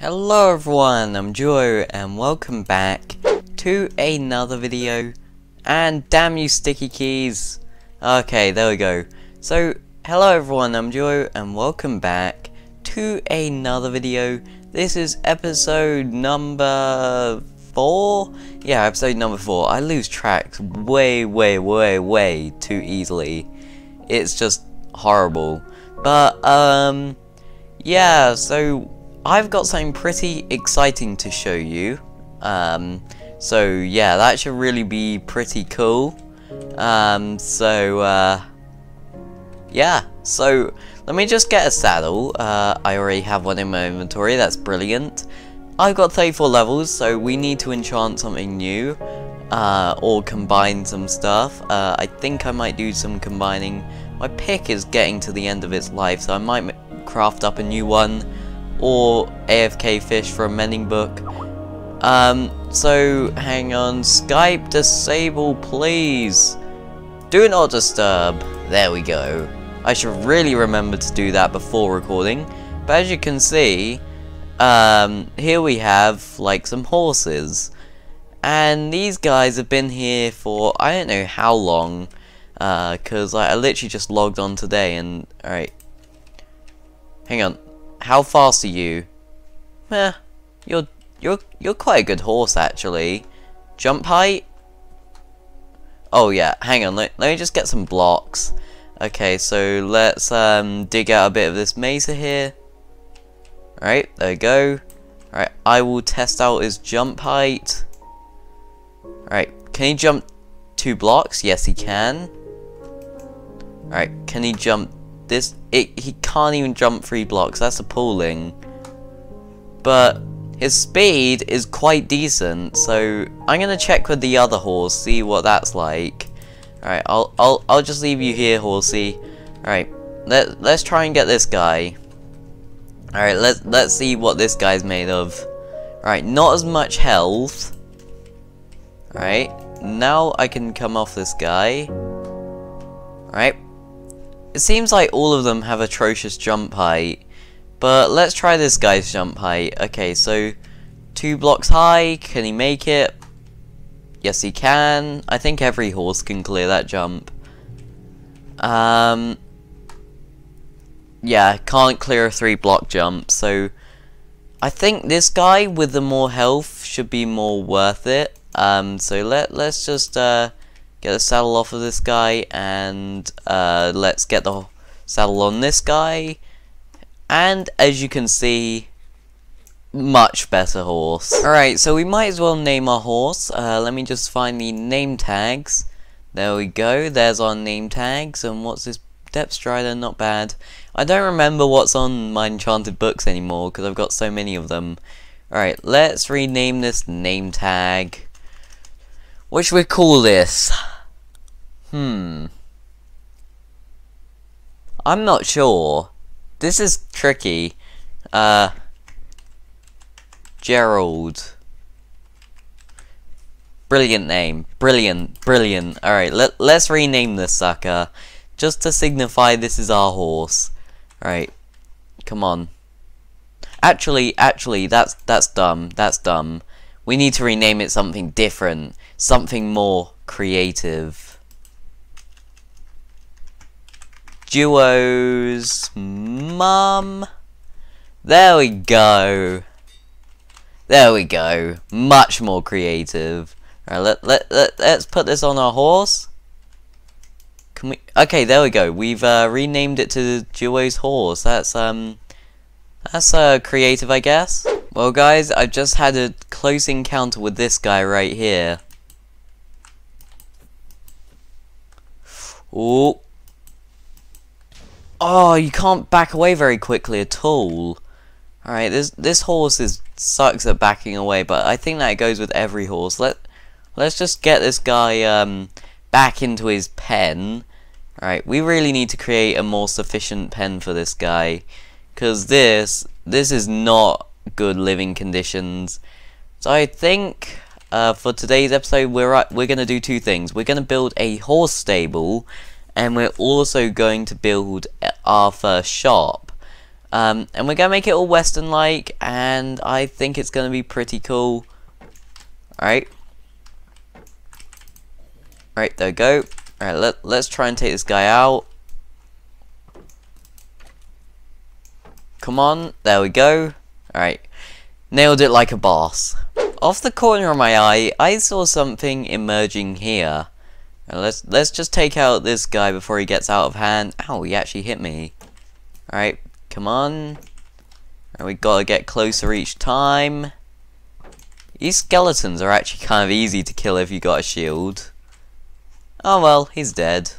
Hello everyone, I'm Joe and welcome back to another video and damn you sticky keys. Okay, there we go. So, hello everyone, I'm Joe and welcome back to another video. This is episode number 4? Yeah, episode number 4. I lose tracks way, way, way, way too easily. It's just horrible. But, um, yeah, so I've got something pretty exciting to show you. Um, so yeah, that should really be pretty cool. Um, so uh, yeah, so let me just get a saddle. Uh, I already have one in my inventory, that's brilliant. I've got 34 levels, so we need to enchant something new. Uh, or combine some stuff. Uh, I think I might do some combining. My pick is getting to the end of its life, so I might craft up a new one or AFK fish for a mending book. Um, so hang on, Skype disable please. Do not disturb. There we go. I should really remember to do that before recording. But as you can see, um, here we have like some horses. And these guys have been here for I don't know how long. Because uh, I, I literally just logged on today and... Alright. Hang on. How fast are you? Eh, you're you're you're quite a good horse actually. Jump height? Oh yeah, hang on, let, let me just get some blocks. Okay, so let's um, dig out a bit of this mesa here. Alright, there we go. Alright, I will test out his jump height. Alright, can he jump two blocks? Yes, he can. Alright, can he jump this, it, he can't even jump three blocks. That's appalling. But his speed is quite decent, so I'm gonna check with the other horse, see what that's like. Alright, I'll I'll I'll just leave you here, horsey. Alright, let let's try and get this guy. Alright, let's let's see what this guy's made of. Alright, not as much health. Alright, now I can come off this guy. Alright, it seems like all of them have atrocious jump height. But let's try this guy's jump height. Okay, so two blocks high. Can he make it? Yes, he can. I think every horse can clear that jump. Um, yeah, can't clear a three block jump. So I think this guy with the more health should be more worth it. Um, so let let's just uh, Get the saddle off of this guy, and uh, let's get the saddle on this guy. And as you can see, much better horse. Alright, so we might as well name our horse. Uh, let me just find the name tags. There we go, there's our name tags. And what's this? Depth Strider, not bad. I don't remember what's on my enchanted books anymore, because I've got so many of them. Alright, let's rename this name tag. What should we call this? Hmm. I'm not sure. This is tricky. Uh. Gerald. Brilliant name. Brilliant. Brilliant. Alright, let, let's rename this sucker. Just to signify this is our horse. Alright. Come on. Actually, actually, that's that's dumb. That's dumb. We need to rename it something different. Something more creative. Duo's mum. There we go. There we go. Much more creative. Alright, let, let, let, let's put this on our horse. Can we... Okay, there we go. We've uh, renamed it to Duo's horse. That's, um... That's, uh, creative, I guess. Well, guys, I've just had a close encounter with this guy right here. Oh, Oh, you can't back away very quickly at all. Alright, this this horse is sucks at backing away, but I think that goes with every horse. Let let's just get this guy um back into his pen. Alright, we really need to create a more sufficient pen for this guy. Cause this this is not good living conditions. So I think uh, for today's episode we're we're gonna do two things. We're gonna build a horse stable and we're also going to build our first shop. Um, and we're gonna make it all Western like, and I think it's gonna be pretty cool. Alright. Alright, there we go. Alright, let, let's try and take this guy out. Come on, there we go. Alright, nailed it like a boss. Off the corner of my eye, I saw something emerging here. Let's let's just take out this guy before he gets out of hand. Ow, he actually hit me. Alright, come on. We gotta get closer each time. These skeletons are actually kind of easy to kill if you got a shield. Oh well, he's dead.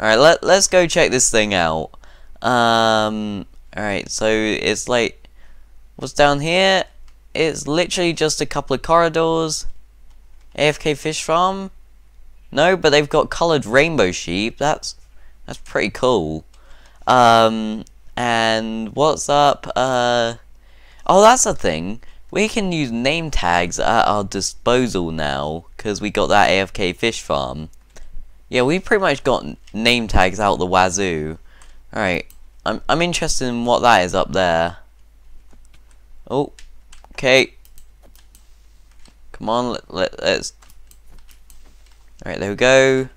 Alright, let, let's go check this thing out. Um, alright, so it's like, what's down here? It's literally just a couple of corridors. AFK fish farm? No, but they've got coloured rainbow sheep. That's that's pretty cool. Um, and what's up? Uh, oh, that's a thing. We can use name tags at our disposal now because we got that AFK fish farm. Yeah, we pretty much got name tags out the wazoo. Alright, I'm, I'm interested in what that is up there. Oh, okay. Come on, let, let, let's... Alright, there we go.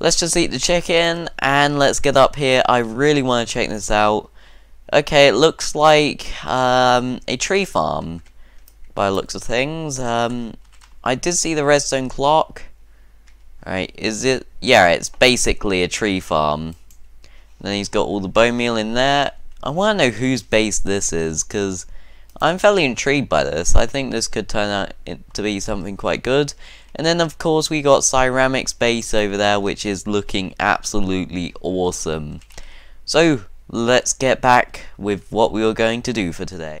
Let's just eat the chicken, and let's get up here. I really want to check this out. Okay, it looks like um, a tree farm, by looks of things. Um, I did see the redstone clock. Right, is it? Yeah, it's basically a tree farm. then he's got all the bone meal in there. I want to know whose base this is, because I'm fairly intrigued by this. I think this could turn out to be something quite good. And then, of course, we got Cyramic's base over there, which is looking absolutely awesome. So, let's get back with what we are going to do for today.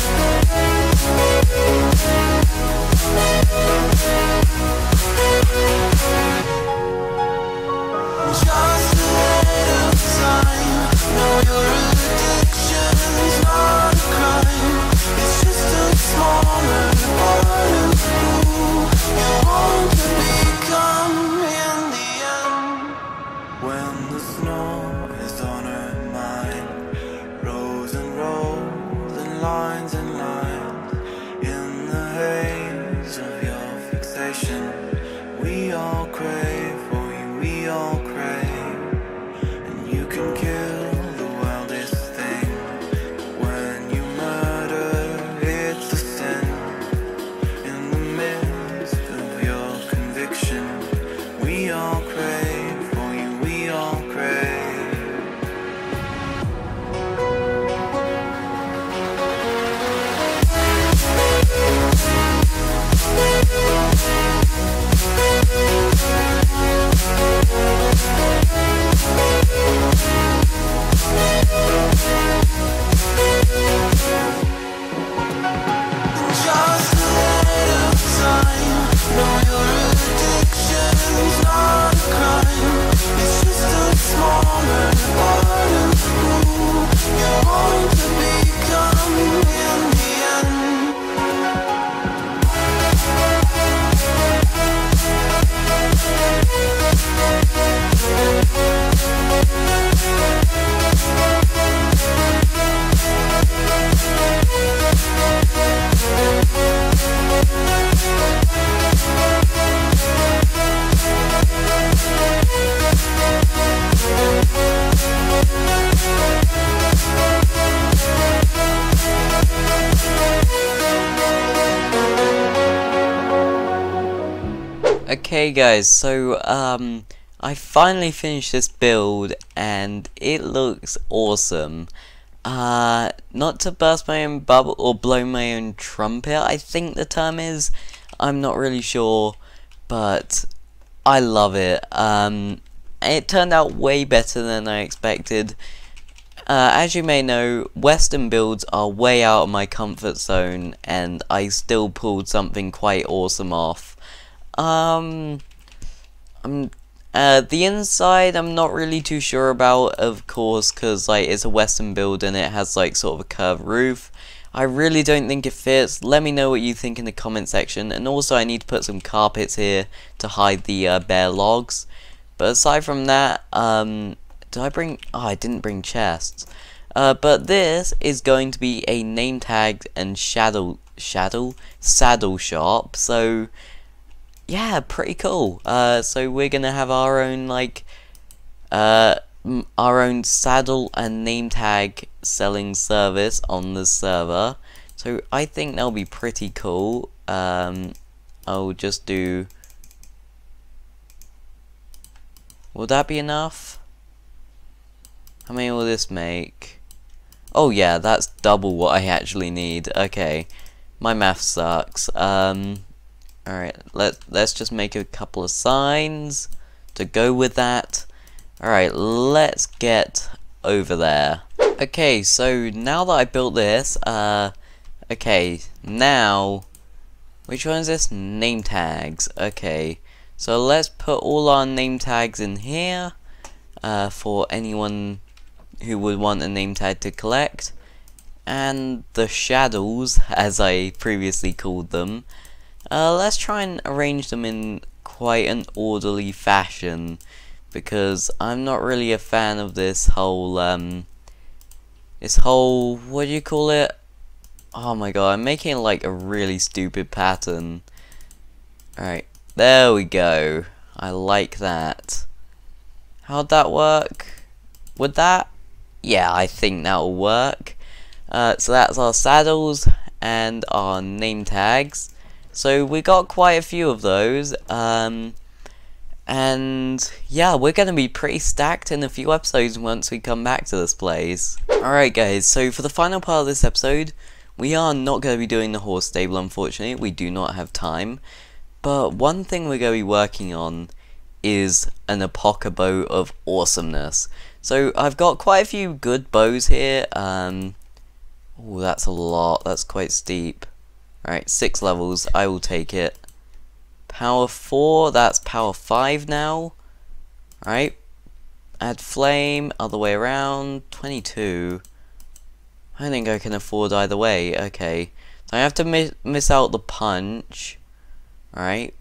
Okay guys, so um I finally finished this build and it looks awesome. Uh not to burst my own bubble or blow my own trumpet, I think the term is. I'm not really sure, but I love it. Um it turned out way better than I expected. Uh, as you may know, Western builds are way out of my comfort zone, and I still pulled something quite awesome off. Um, I'm, uh, the inside I'm not really too sure about, of course, because like it's a Western build and it has like sort of a curved roof. I really don't think it fits. Let me know what you think in the comment section, and also I need to put some carpets here to hide the uh, bare logs. But aside from that, um, did I bring... Oh, I didn't bring chests. Uh, but this is going to be a name tag and shadow... Shadow? Saddle shop. So, yeah, pretty cool. Uh, so we're to have our own, like... Uh, our own saddle and name tag selling service on the server. So I think that'll be pretty cool. Um, I'll just do... Will that be enough? How many will this make? Oh yeah, that's double what I actually need. Okay. My math sucks. Um Alright, let let's just make a couple of signs to go with that. Alright, let's get over there. Okay, so now that I built this, uh okay, now which one is this? Name tags. Okay. So let's put all our name tags in here uh, for anyone who would want a name tag to collect. And the shadows, as I previously called them, uh, let's try and arrange them in quite an orderly fashion because I'm not really a fan of this whole um this whole what do you call it? Oh my god I'm making like a really stupid pattern. Alright there we go. I like that. How'd that work? Would that? Yeah, I think that'll work. Uh, so that's our saddles and our name tags. So we got quite a few of those. Um, and yeah, we're going to be pretty stacked in a few episodes once we come back to this place. Alright guys, so for the final part of this episode, we are not going to be doing the horse stable unfortunately, we do not have time. But one thing we're going to be working on is an Apoca bow of awesomeness. So I've got quite a few good bows here. Um, oh, that's a lot. That's quite steep. Right, six levels. I will take it. Power 4, that's power 5 now. Right. Add flame, other way around. 22. I think I can afford either way. Okay. So I have to mi miss out the punch. Right.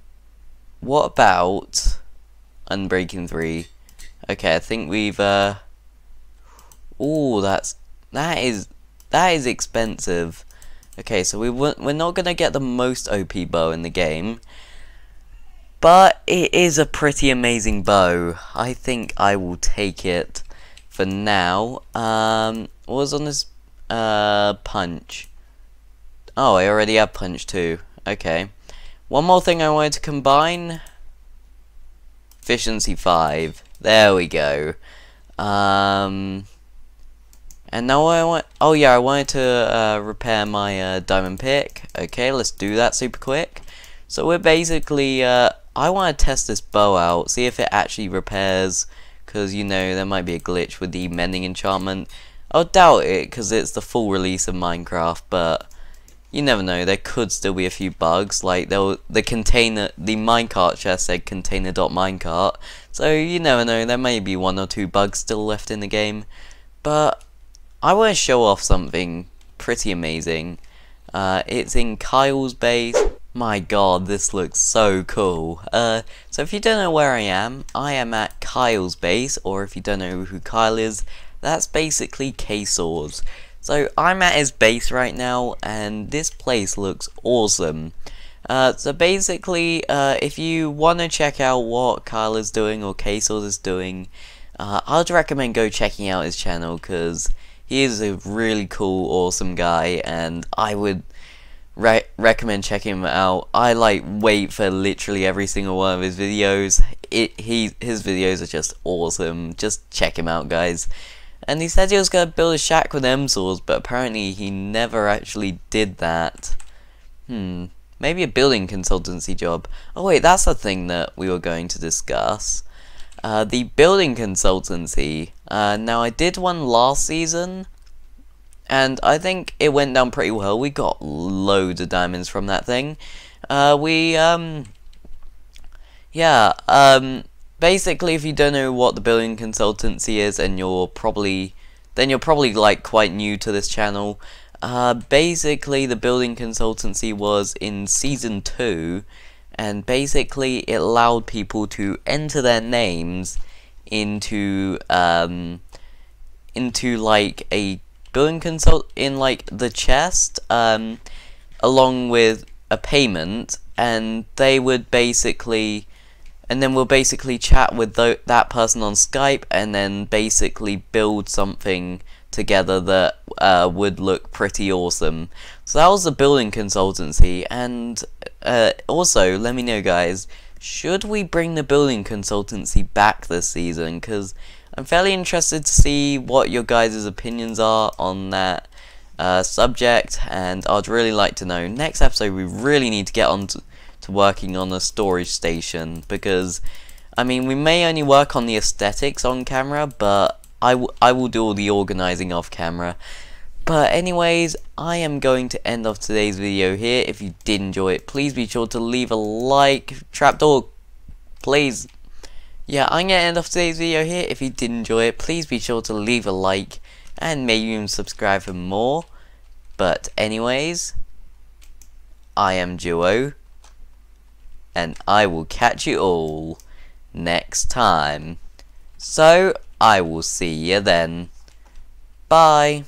What about Unbreaking 3? Okay, I think we've, uh... Ooh, that's... That is... That is expensive. Okay, so we we're not going to get the most OP bow in the game. But it is a pretty amazing bow. I think I will take it for now. Um, what was on this uh, punch? Oh, I already have punch too. Okay. One more thing I wanted to combine. Efficiency 5. There we go. Um, and now I want, oh yeah, I wanted to uh, repair my uh, diamond pick. Okay, let's do that super quick. So we're basically, uh, I want to test this bow out, see if it actually repairs, because you know, there might be a glitch with the mending enchantment. I doubt it, because it's the full release of Minecraft, but you never know, there could still be a few bugs, like the container, the minecart chest said container.minecart, so you never know, there may be one or two bugs still left in the game, but I want to show off something pretty amazing. Uh, it's in Kyle's base. My god, this looks so cool. Uh, so if you don't know where I am, I am at Kyle's base, or if you don't know who Kyle is, that's basically K-Swords. So I'm at his base right now, and this place looks awesome. Uh, so basically, uh, if you want to check out what Kyle is doing or K-Sword is doing, uh, I'd recommend go checking out his channel because he is a really cool, awesome guy, and I would re recommend checking him out. I like wait for literally every single one of his videos. It he his videos are just awesome. Just check him out, guys. And he said he was gonna build a shack with MSAWS, but apparently he never actually did that. Hmm. Maybe a building consultancy job. Oh wait, that's the thing that we were going to discuss. Uh, the building consultancy. Uh, now I did one last season, and I think it went down pretty well. We got loads of diamonds from that thing. Uh, we, um, yeah, um, basically if you don't know what the building consultancy is and you're probably, then you're probably like quite new to this channel, uh, basically, the building consultancy was in season 2, and basically it allowed people to enter their names into, um, into like a building consult in like the chest, um, along with a payment, and they would basically, and then we'll basically chat with that person on Skype, and then basically build something together that uh, would look pretty awesome. So that was the building consultancy, and uh, also, let me know guys, should we bring the building consultancy back this season? Because I'm fairly interested to see what your guys' opinions are on that uh, subject, and I'd really like to know. Next episode, we really need to get on to, to working on a storage station, because, I mean, we may only work on the aesthetics on camera, but I, I will do all the organizing off camera. But anyways, I am going to end off today's video here. If you did enjoy it, please be sure to leave a like. Trapdoor, please. Yeah, I'm going to end off today's video here. If you did enjoy it, please be sure to leave a like. And maybe even subscribe for more. But anyways, I am Duo. And I will catch you all next time. So, I will see you then. Bye.